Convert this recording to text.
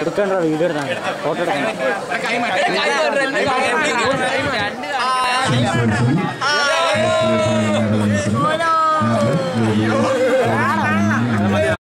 എടുക്കണ്ട വീഡിയോ എടുത്താണ് ഫോട്ടോ എടുക്കണം ആ